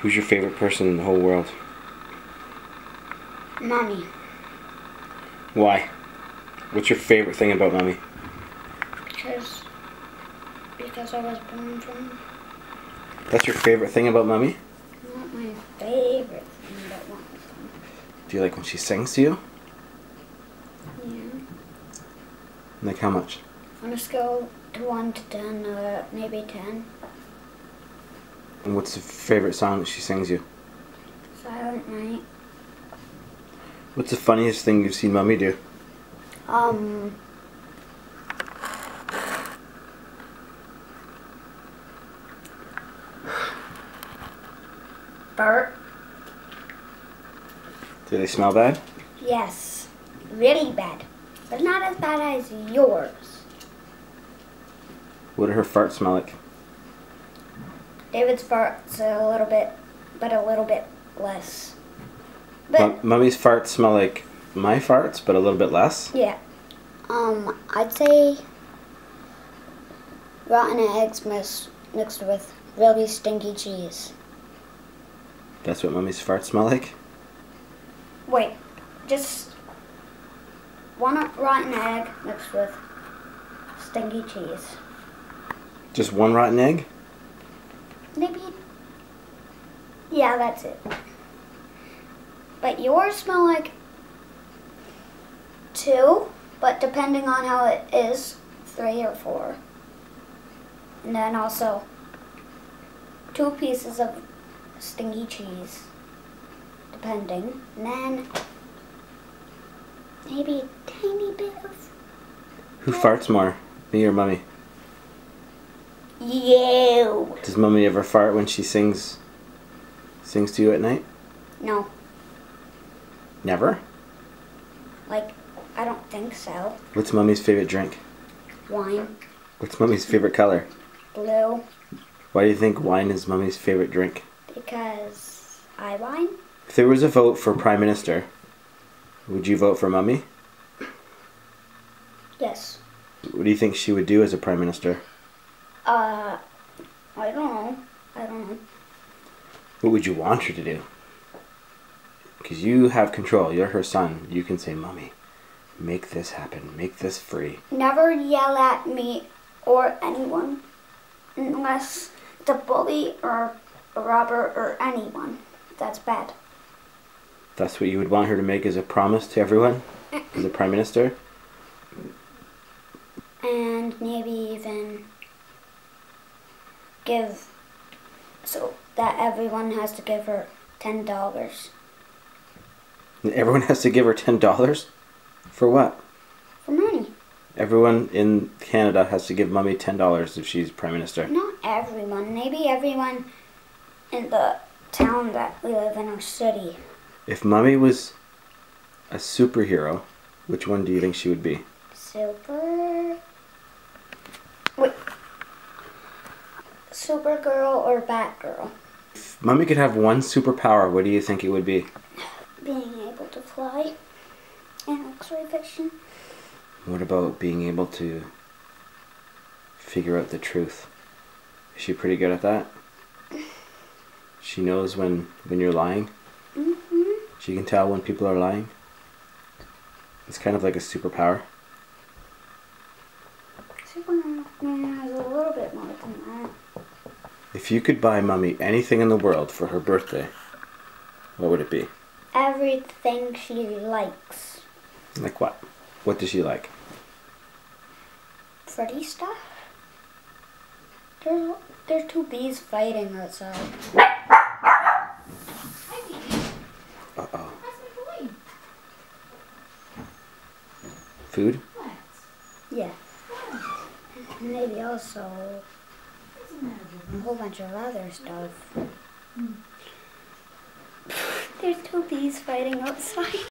Who's your favorite person in the whole world? Mommy. Why? What's your favorite thing about mommy? Because because I was born from That's your favorite thing about mommy? not my favorite thing, of them. Do you like when she sings to you? Yeah. Like how much? On a scale to one to ten, uh, maybe ten. And what's the favorite song that she sings you? Silent night. What's the funniest thing you've seen mommy do? Um. Bert. Do they smell bad? Yes. Really bad. But not as bad as yours. What do her farts smell like? David's farts a little bit, but a little bit less. But Mom- mommy's farts smell like my farts, but a little bit less. yeah, um, I'd say rotten eggs mixed mixed with really stinky cheese. That's what mommy's farts smell like. Wait, just one rotten egg mixed with stinky cheese. Just one rotten egg? Maybe. Yeah, that's it. But yours smell like two, but depending on how it is, three or four. And then also two pieces of stinky cheese, depending. And then maybe a tiny bit of Who farts more, me or mommy? you. Does mommy ever fart when she sings sings to you at night? No, Never. like I don't think so. What's mommy's favorite drink? Wine, What's mommy's favorite color? blue. Why do you think wine is mommy's favorite drink? Because I wine? If there was a vote for prime minister, would you vote for mommy? Yes. What do you think she would do as a prime minister? Uh, I don't know. I don't know. What would you want her to do? Because you have control. You're her son. You can say, Mommy, make this happen. Make this free. Never yell at me or anyone unless it's a bully or a robber or anyone. That's bad. That's what you would want her to make as a promise to everyone? As a prime minister? And maybe even give so that everyone has to give her ten dollars everyone has to give her $10? For what? for money. Everyone in Canada has to give mommy $10 if she's prime minister. Not everyone. Maybe everyone in the town that we live in or city. If mommy was a superhero, which one do you think she would be? Super. Wait. Supergirl or Batgirl? If mommy could have one superpower, what do you think it would be? Being able to fly in X-ray vision. What about being able to figure out the truth? Is she pretty good at that? She knows when when you're lying. Mm-hmm. She can tell when people are lying. It's kind of like a superpower. Superman has a little bit more than that. If you could buy mommy anything in the world for her birthday, what would it be? Everything she likes. Like what? What does she like? Pretty stuff. There's, there's two bees fighting outside. Uh oh. Food? Yeah. Maybe also a whole bunch of other stuff. Hmm. There's two bees fighting outside.